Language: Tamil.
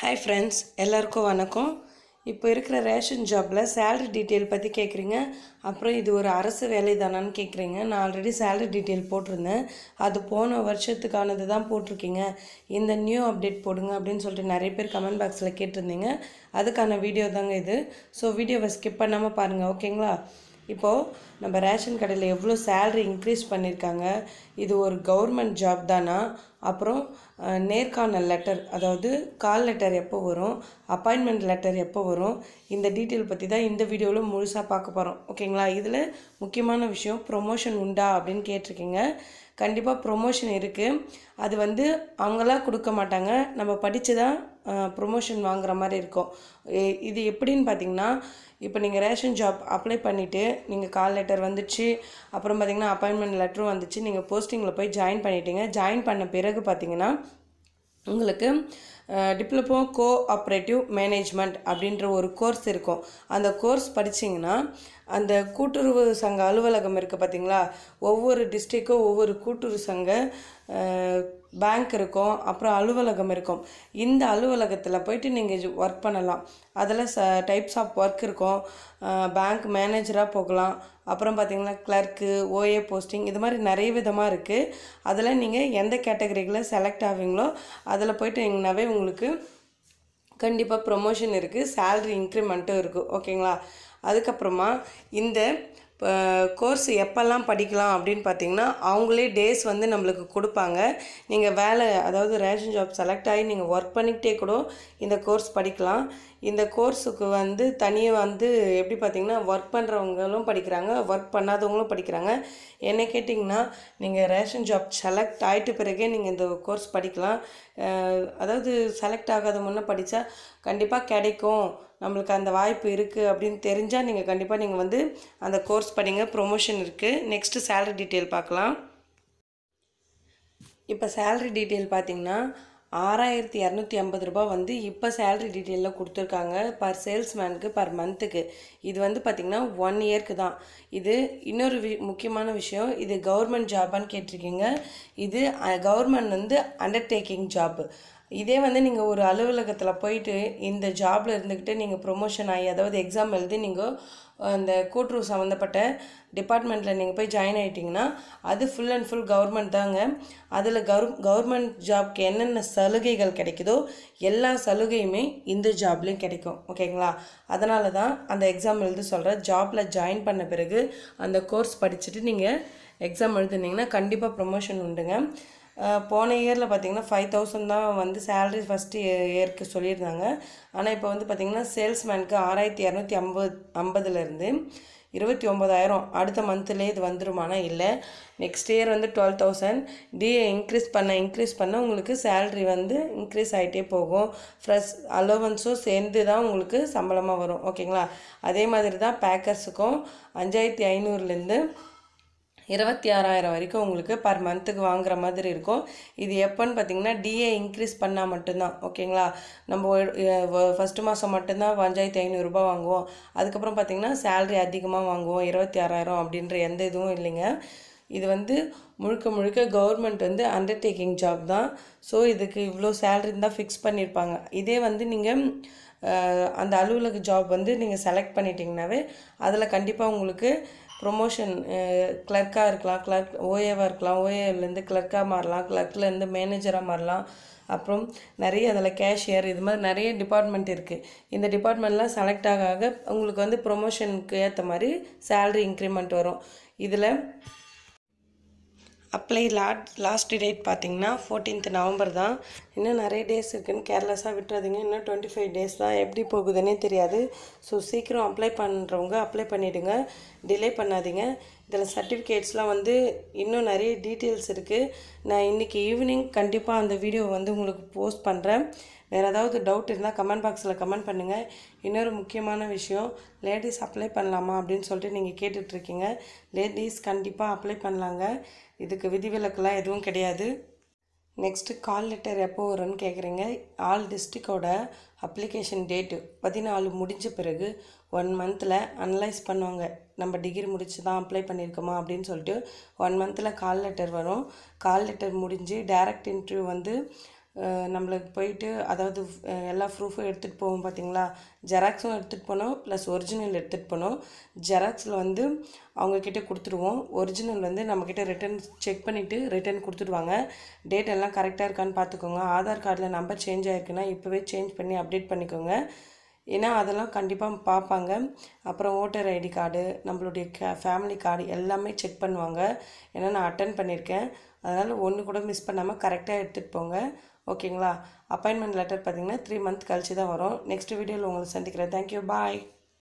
ஹாய் ஃப்ரெண்ட்ஸ் எல்லாருக்கும் வணக்கம். இப்போ இருக்கிற ரேஷன் ஜாப்பில் சேலரி டீட்டெயில் பற்றி கேட்குறீங்க அப்புறம் இது ஒரு அரசு வேலை தானான்னு கேட்குறீங்க நான் ஆல்ரெடி சேலரி டீட்டெயில் போட்டிருந்தேன். அது போன வருஷத்துக்கானது தான் போட்டிருக்கீங்க. இந்த நியூ அப்டேட் போடுங்க அப்படின்னு சொல்லிட்டு நிறைய பேர் கமெண்ட் பாக்ஸில் கேட்டிருந்தீங்க. அதுக்கான வீடியோ தாங்க இது. ஸோ வீடியோவை ஸ்கிப் பண்ணாமல் பாருங்கள் ஓகேங்களா இப்போது நம்ம ரேஷன் கடையில் எவ்வளோ சேலரி இன்க்ரீஸ் பண்ணியிருக்காங்க இது ஒரு கவர்மெண்ட் ஜாப் தானா? அப்புறம் நேர்காணல் லெட்டர் அதாவது கால் லெட்டர் எப்போ வரும்? அப்பாயின்மெண்ட் லெட்டர் எப்போ வரும்? இந்த டீட்டெயில் பற்றி தான் இந்த வீடியோவில் முழுசாக பார்க்க போகிறோம் ஓகேங்களா இதில் முக்கியமான விஷயம் ப்ரொமோஷன் உண்டா அப்படின்னு கேட்டிருக்கீங்க. கண்டிப்பாக ப்ரொமோஷன் இருக்குது அது வந்து அவங்களா கொடுக்க மாட்டாங்க. நம்ம படித்து தான் ப்ரொமோஷன் வாங்குற மாதிரி இருக்கும். இது எப்படின்னு பார்த்தீங்கன்னா இப்போ நீங்கள் ரேஷன் ஜாப் அப்ளை பண்ணிவிட்டு நீங்கள் கால் லெட்டர் வந்துச்சு அப்புறம் பார்த்தீங்கன்னா அப்பாயின்மெண்ட் லெட்டரும் வந்துச்சு நீங்கள் போஸ்டிங்கில் போய் ஜாயின் பண்ணிட்டீங்க. ஜாயின் பண்ண பிறகு பார்த்தீங்கன்னா உங்களுக்கு டிப்ளமோ கோ ஆப்ரேட்டிவ் மேனேஜ்மெண்ட் அப்படின்ற ஒரு கோர்ஸ் இருக்கும். அந்த கோர்ஸ் படிச்சிங்கன்னா அந்த கூட்டுறவு சங்க அலுவலகம் இருக்குது பார்த்தீங்களா ஒவ்வொரு டிஸ்ட்ரிக்கும் ஒவ்வொரு கூட்டுறவு சங்க பேங்க் இருக்கும் அப்புறம் அலுவலகம் இருக்கும். இந்த அலுவலகத்தில் போயிட்டு நீங்கள் ஒர்க் பண்ணலாம். அதில் ச டைப்ஸ் ஆஃப் ஒர்க் இருக்கும். பேங்க் மேனேஜராக போகலாம். அப்புறம் பார்த்தீங்கன்னா கிளர்க்கு ஓஏ போஸ்டிங் இது மாதிரி நிறைய விதமாக இருக்குது அதில் நீங்கள் எந்த கேட்டகரியில் செலக்ட் ஆவீங்களோ அதில் போயிட்டு நீங்கனாவே உங்களுக்கு கண்டிப்பாக ப்ரொமோஷன் இருக்குது சேல்ரி இன்க்ரிமெண்ட்டும் இருக்குது ஓகேங்களா அதுக்கப்புறமா இந்த கோர்ஸ் எப்போல்லாம் படிக்கலாம் அப்படின்னு பார்த்தீங்கன்னா அவங்களே டேஸ் வந்து நம்மளுக்கு கொடுப்பாங்க. நீங்கள் வேலை அதாவது ரேஷன் ஜாப் செலக்ட் ஆகி நீங்கள் ஒர்க் பண்ணிக்கிட்டே கூட இந்த கோர்ஸ் படிக்கலாம். இந்த கோர்ஸுக்கு வந்து தனியாக வந்து எப்படி பார்த்தீங்கன்னா ஒர்க் பண்ணுறவங்களும் படிக்கிறாங்க ஒர்க் பண்ணாதவங்களும் படிக்கிறாங்க. என்ன கேட்டிங்கன்னா நீங்கள் ரேஷன் ஜாப் செலக்ட் ஆகிட்ட பிறகே நீங்கள் இந்த கோர்ஸ் படிக்கலாம். அதாவது செலக்ட் ஆகாத முன்னே படித்தா கண்டிப்பாக கிடைக்கும். நம்மளுக்கு அந்த வாய்ப்பு இருக்குது அப்படின்னு தெரிஞ்சால் நீங்கள் கண்டிப்பாக நீங்கள் வந்து அந்த கோர்ஸ் படிங்க. ப்ரொமோஷன் இருக்குது நெக்ஸ்ட்டு சேலரி டீட்டெயில் பார்க்கலாம் இப்போ சேலரி டீட்டெயில் பார்த்தீங்கன்னா ஆறாயிரத்தி இரநூத்தி ஐம்பது ரூபாய் வந்து இப்போ சேலரி டீட்டெயிலில் கொடுத்துருக்காங்க பர் சேல்ஸ்மேனுக்கு பர் மந்த்துக்கு இது வந்து பார்த்திங்கன்னா ஒன் இயர்க்கு தான். இது இன்னொரு வி முக்கியமான விஷயம். இது கவர்மெண்ட் ஜாபான்னு கேட்டிருக்கீங்க. இது கவர்மெண்ட் வந்து அண்டர்டேக்கிங் ஜாப் இதே வந்து நீங்கள் ஒரு அலுவலகத்தில் போயிட்டு இந்த ஜாபில் இருந்துக்கிட்டு நீங்கள் ப்ரொமோஷன் ஆகி அதாவது எக்ஸாம் எழுதி நீங்கள் அந்த கூட்டுறவு சம்மந்தப்பட்ட டிபார்ட்மெண்ட்டில் நீங்கள் போய் ஜாயின் ஆகிட்டிங்கன்னா அது ஃபுல் அண்ட் ஃபுல் கவர்மெண்ட் தாங்க. அதில் கவர் கவர்மெண்ட் ஜாப்க்கு என்னென்ன சலுகைகள் கிடைக்குதோ எல்லா சலுகையுமே இந்த ஜாப்லேயும் கிடைக்கும். ஓகேங்களா? அதனால தான் அந்த எக்ஸாம் எழுத சொல்கிறேன் ஜாப்பில் ஜாயின் பண்ண பிறகு அந்த கோர்ஸ் படிச்சுட்டு நீங்கள் எக்ஸாம் எழுதுனீங்கன்னா கண்டிப்பாக ப்ரொமோஷன் உண்டுங்க. போன இயரில் பார்த்தீங்கன்னா ஃபைவ் தௌசண்ட் தான் வந்து சேலரி ஃபஸ்ட்டு இயருக்கு சொல்லியிருந்தாங்க. ஆனால் இப்போ வந்து பார்த்திங்கன்னா சேல்ஸ்மேனுக்கு ஆறாயிரத்தி இரநூத்தி ஐம்பது ஐம்பதுலேருந்து இருபத்தி ஒம்பதாயிரம் அடுத்த மந்த்லேயே இது வந்துருமானா இல்லை. நெக்ஸ்ட் இயர் வந்து டுவெல் தௌசண்ட் டிஏ இன்க்ரீஸ் பண்ண இன்க்ரீஸ் பண்ண உங்களுக்கு சேல்ரி வந்து இன்க்ரீஸ் ஆகிட்டே போகும். ஃப்ரெஷ் அலோவன்ஸும் சேர்ந்து தான் உங்களுக்கு சம்பளமாக வரும். ஓகேங்களா அதே மாதிரி தான் பேக்கர்ஸுக்கும் அஞ்சாயிரத்தி ஐநூறுலேருந்து இருபத்தி ஆறாயிரம் வரைக்கும் உங்களுக்கு பர் மந்த்துக்கு வாங்குற மாதிரி இருக்கும். இது எப்போன்னு பார்த்தீங்கன்னா டிஏ இன்க்ரீஸ் பண்ணால் மட்டும்தான். ஓகேங்களா? நம்ம ஃபஸ்ட்டு மாதம் மட்டும்தான் அஞ்சாயிரத்தி ஐநூறுரூபா வாங்குவோம். அதுக்கப்புறம் பார்த்தீங்கன்னா சேலரி அதிகமாக வாங்குவோம். இருபத்தி ஆறாயிரம் அப்படின்ற எந்த இதுவும் இல்லைங்க. இது வந்து முழுக்க முழுக்க கவர்மெண்ட் வந்து அண்டர்டேக்கிங் ஜாப் தான். ஸோ இதுக்கு இவ்வளோ சேலரி தான் ஃபிக்ஸ் பண்ணியிருப்பாங்க இதே வந்து நீங்கள் அந்த அலுவலக ஜாப் வந்து நீங்கள் செலக்ட் பண்ணிட்டீங்கனாவே அதில் கண்டிப்பாக உங்களுக்கு ப்ரொமோஷன் கிளர்க்காக இருக்கலாம் கிளர்க் ஓஏவாக இருக்கலாம் ஓஏலேருந்து கிளர்க்காக மாறலாம் கிளர்க்லேருந்து மேனேஜராக மாறலாம். அப்புறம் நிறைய அதில் கேஷியர் இது மாதிரி நிறைய டிபார்ட்மெண்ட் இருக்குது இந்த டிபார்ட்மெண்ட்லாம் செலக்ட் ஆக ஆக உங்களுக்கு வந்து ப்ரொமோஷனுக்கு ஏற்ற மாதிரி சேல்ரி இன்க்ரிமெண்ட் வரும். இதில் அப்ளை லாட் லாஸ்ட் டேட் பார்த்தீங்கன்னா 14th நவம்பர் தான். இன்னும் நிறைய டேஸ் இருக்குன்னு கேர்லெஸ்ஸாக விட்டுறாதீங்க. இன்னும் டுவெண்ட்டி ஃபைவ் டேஸ் தான் எப்படி போகுதுன்னே தெரியாது. ஸோ சீக்கிரம் அப்ளை பண்ணுறவங்க அப்ளை பண்ணிவிடுங்க டிலே பண்ணாதீங்க. இதில் சர்டிஃபிகேட்ஸ்லாம் வந்து இன்னும் நிறைய டீட்டெயில்ஸ் இருக்குது நான் இன்றைக்கி ஈவினிங் கண்டிப்பாக அந்த வீடியோ வந்து உங்களுக்கு போஸ்ட் பண்ணுறேன் வேறு ஏதாவது டவுட் இருந்தால் கமெண்ட் பாக்ஸில் கமெண்ட் பண்ணுங்கள் இன்னொரு முக்கியமான விஷயம் லேடிஸ் அப்ளை பண்ணலாமா அப்படின்னு சொல்லிட்டு நீங்கள் கேட்டுட்ருக்கீங்க லேடிஸ் கண்டிப்பாக அப்ளை பண்ணலாங்க. இதுக்கு விதிவிலக்கெலாம் எதுவும் கிடையாது. நெக்ஸ்ட்டு கால் லெட்டர் எப்போ வரும்னு கேட்குறீங்க ஆல் டிஸ்ட்ரிக்டோட அப்ளிகேஷன் டேட்டு பதினாலு முடிஞ்ச பிறகு ஒன் மந்தில் அனலைஸ் பண்ணுவாங்க. நம்ம டிகிரி முடிச்சு தான் அப்ளை பண்ணியிருக்கோமா அப்படின்னு சொல்லிட்டு ஒன் மந்தில் கால் லெட்டர் வரும். கால் லெட்டர் முடிஞ்சு டேரக்ட் இன்டர்வியூ வந்து நம்மளுக்கு போயிட்டு அதாவது எல்லா ப்ரூஃபும் எடுத்துகிட்டு போவோம் பார்த்தீங்களா ஜெராக்ஸும் எடுத்துகிட்டு போனோம் ப்ளஸ் ஒரிஜினல் எடுத்துகிட்டு போனோம். ஜெராக்ஸில் வந்து அவங்கக்கிட்ட கொடுத்துருவோம். ஒரிஜினல் வந்து நம்மக்கிட்ட ரிட்டன் செக் பண்ணிவிட்டு ரிட்டன் கொடுத்துடுவாங்க. டேட் எல்லாம் கரெக்டாக இருக்கான்னு பார்த்துக்கோங்க ஆதார் கார்டில் நம்பர் சேஞ்ச் ஆயிருக்குன்னா இப்போவே சேஞ்ச் பண்ணி அப்டேட் பண்ணிக்கோங்க. ஏன்னா அதெல்லாம் கண்டிப்பாக பார்ப்பாங்க அப்புறம் ஓட்டர் ஐடி கார்டு நம்மளுடைய கே ஃபேமிலி கார்டு எல்லாமே செக் பண்ணுவாங்க. ஏன்னா நான் அட்டன் பண்ணியிருக்கேன். அதனால் ஒன்று கூட மிஸ் பண்ணாமல் கரெக்டாக எடுத்துகிட்டு போங்க. ஓகேங்களா அப்பாயின்மெண்ட் லெட்டர் பார்த்தீங்கன்னா த்ரீ மந்த் கழிச்சு தான் வரும். நெக்ஸ்ட் வீடியோவில் உங்களை சந்திக்கிறேன். Thank you bye